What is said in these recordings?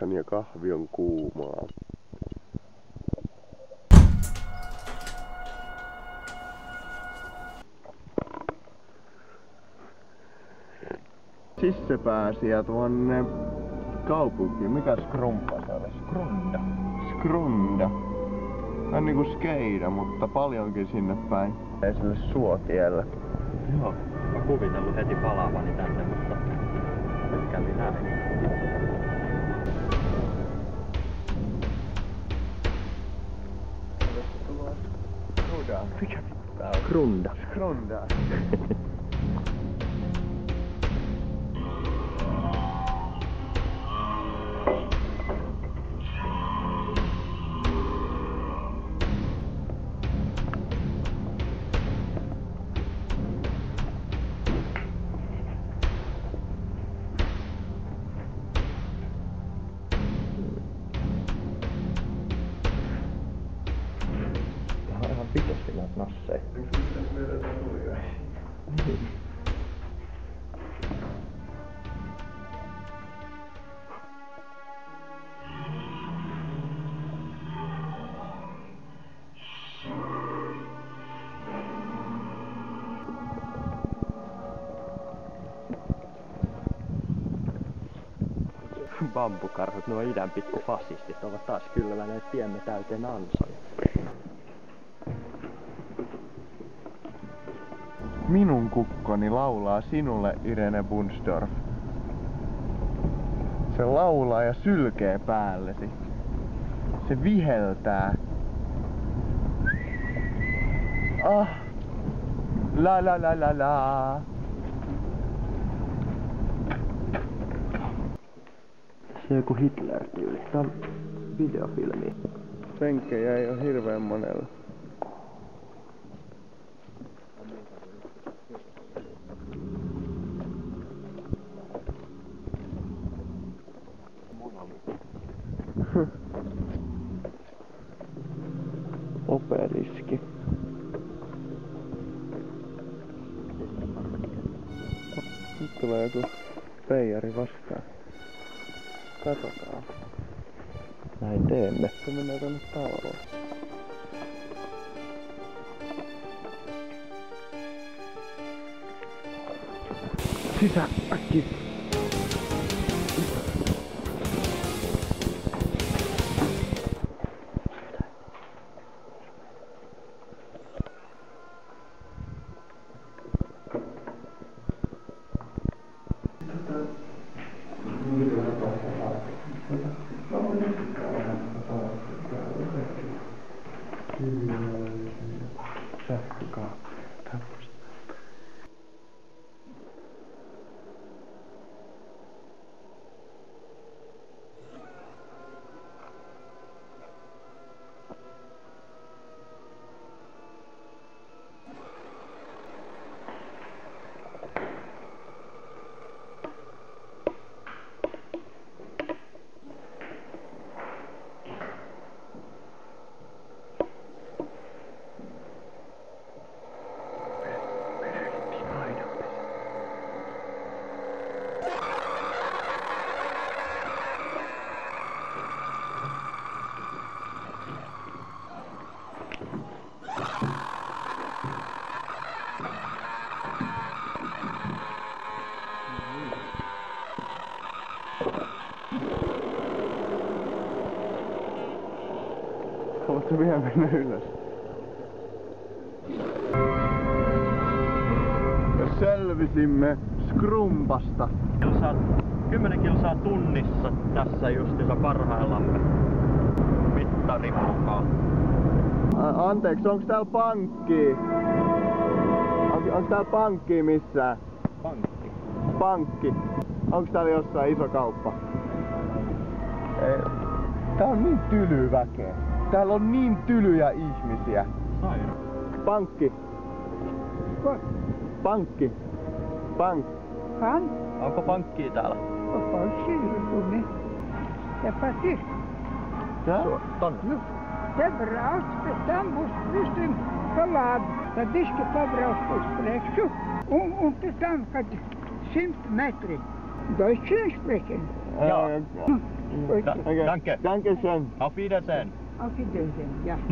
ja kahvi on kuumaa. Sisse pääsi ja tuonne kaupunkiin. Mikä skrumpa se oli? Grunda. Skrunda. On niinku skeida, mutta paljonkin sinne päin. Ei sille suotielle. Joo. Mä kuvitellut heti palaavani tänne, mutta nyt kävi näin. Mikä tää on? Bambukarhut, nuo idän pikkufasistit, ovat taas kylväneet tiemme täyteen ansoja. Minun kukkoni laulaa sinulle, Irene Bunsdorf. Se laulaa ja sylkee päällesi. Se viheltää. Ah. La la la la la. Se on joku Hitler-tyyli. Tää on videofilmi. Penkkejä ei ole hirveän monella. Operiski. Nyt tulee joku peijari vastaan. Katsotaan. Näin teemme. Se menee tonne taloon. Sisä, äkki. plus, euh, vielä mennä ylös? Ja selvisimme Skrumpasta. Kilsaa, 10 kilsaa tunnissa tässä justissa parhaillamme mittarin mukaan. Anteeksi, onks täällä pankki? On, onks täällä pankki missään? Pankki. Pankki. Onks täällä jossain iso kauppa? Ei. Tää on niin tyly väkeä. Täällä on niin tylyjä ihmisiä. Saira. Pankki. Pankki. Pank. Han Onko pankkia täällä? var kyrkonen. Jag faktiskt, Tää? Tonne. ну, собрался, там пустым халат. Подышки побрался sprechen. Und, und dann hat 5 Meter Deutsch sprechen. Ja. Ää, Oikein. Okay. Danke. Danke schön. Auf Wiedersehen. Ja.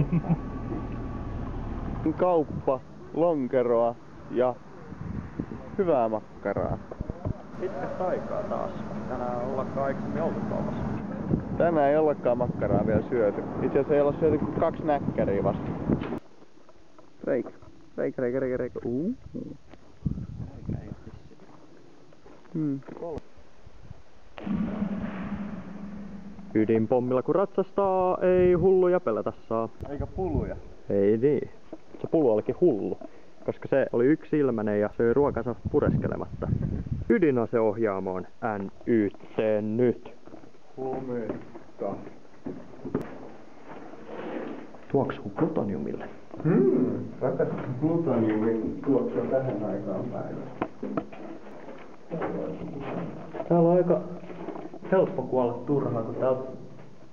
Kauppa, lonkeroa ja hyvää makkaraa. Pitkästä aikaa taas. Tänään ollakaan aikaisemmin ollut kaupassa. Tänään ei ollakaan makkaraa vielä syöty. Itse asiassa ei olla syöty kuin kaksi näkkäriä vasta. Reikä. Reikä, reikä, reikä, reikä. Uh. Hmm. Ydinpommilla kun ratsastaa, ei hulluja pelätä saa. Eikä puluja. Ei niin. Se pulu olikin hullu, koska se oli yksi ilmänen ja söi ruokansa pureskelematta. Ydinase ohjaamoon NYT nyt. Hometta. Tuoksuu plutoniumille. Hmm. Rakastan plutoniumin tuoksua tähän aikaan päivästä. Täällä on aika helppo kuolla turhaan, kun täältä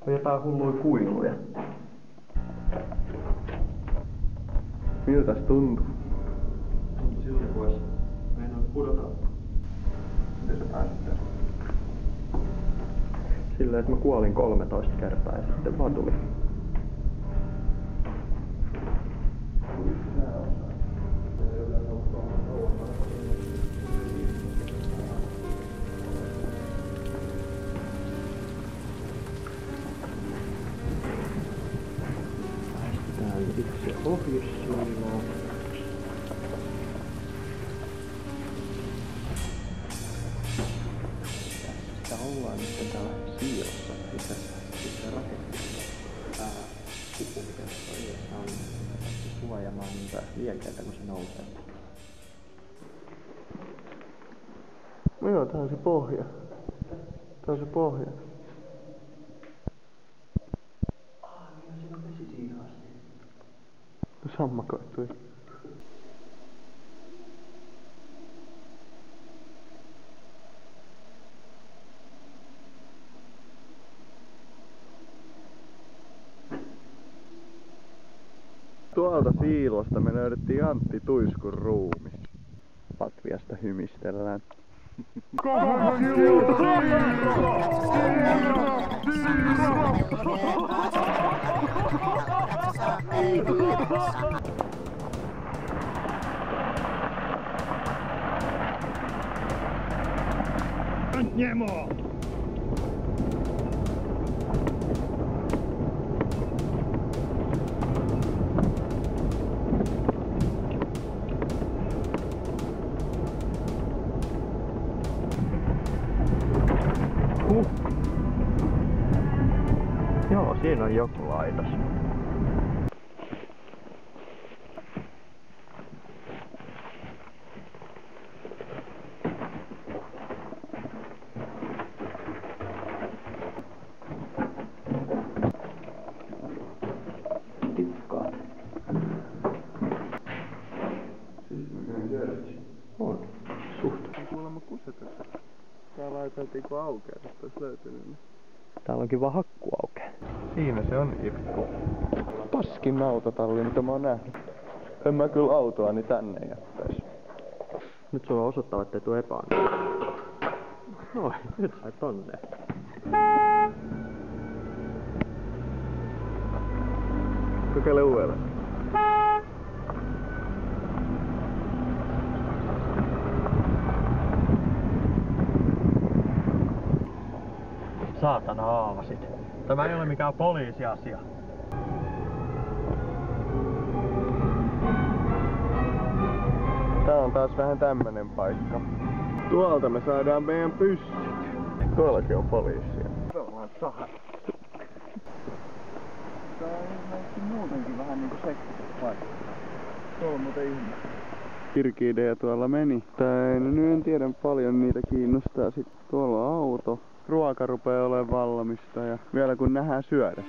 on jotain hulluja kuiluja. Miltäs tuntuu? Tuntuu siltä, kun olisi meinannut pudota. Miten sä pääsit tästä? Silleen, että mä kuolin 13 kertaa ja sitten vaan tuli. Niitä liekkeitä, kun se nousee. No joo, tää on se pohja. Tää on se pohja. No sammakoitui. Tuolta siilosta me löydettiin Antti Tuiskun ruumis. Patviasta hymistellään. Huh. Joo, siinä on joku laitos. Kun aukeaa, että olisi löytynyt. ne. Täällä onkin vaan hakkuauke. Siinä se on Irkku. Paskin autotalli, mitä mä oon nähnyt. En mä kyllä autoani tänne jättäis. Nyt sulla on osoittava, ettei tuu epäonnistua. Noin, nyt sai tonne. Kokeile uudelleen. Saatana aavasit. Tämä ei ole mikään poliisiasia. Tää on taas vähän tämmönen paikka. Tuolta me saadaan meidän pyssyt. Tuollakin on poliisia. Se on vaan saha. Tää on muutenkin vähän niinku sekkipaikka. Tuolla on muuten ihme. Kirkiidejä tuolla meni. Tää ei, no en tiedä paljon niitä kiinnostaa. Sitten tuolla on auto. Ruoka rupeaa olemaan valmista ja vielä kun nähdään syödä.